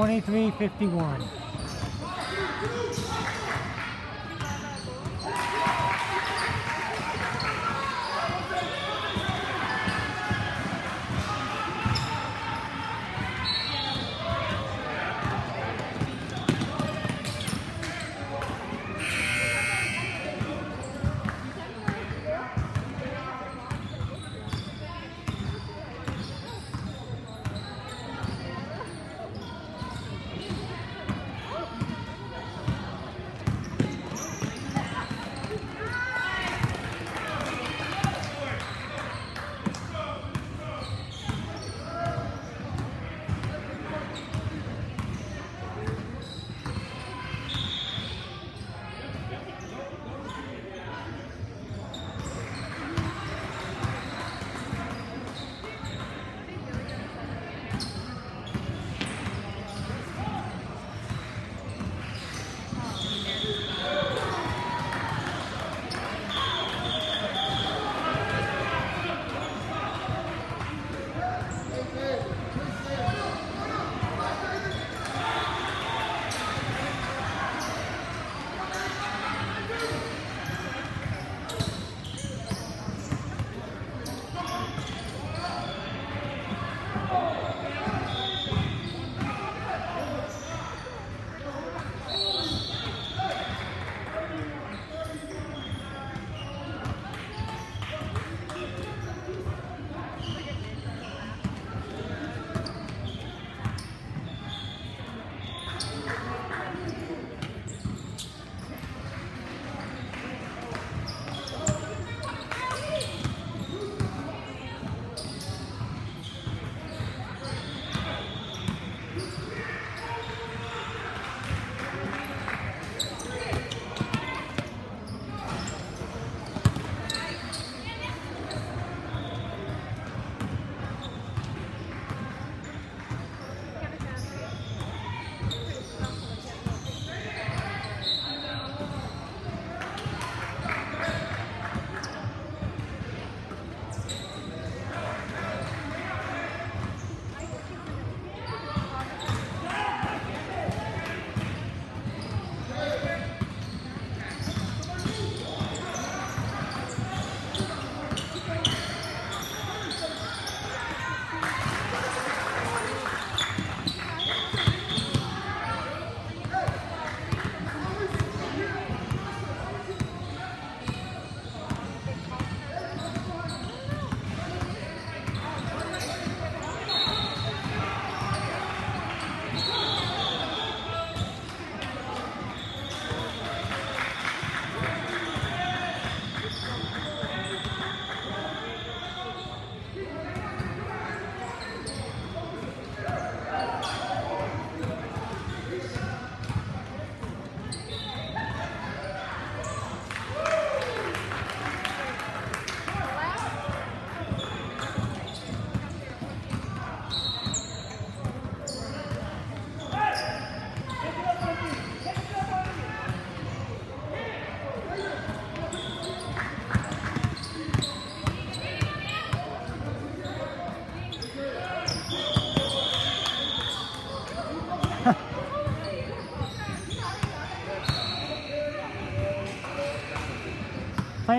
2351.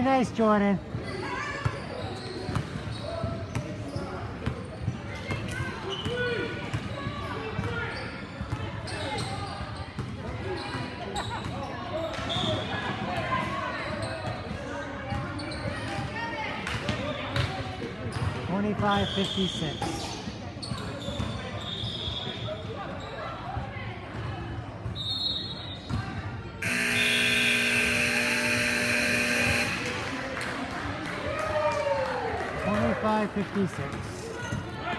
Very nice, Jordan. Twenty-five fifty-six. Fifty-six.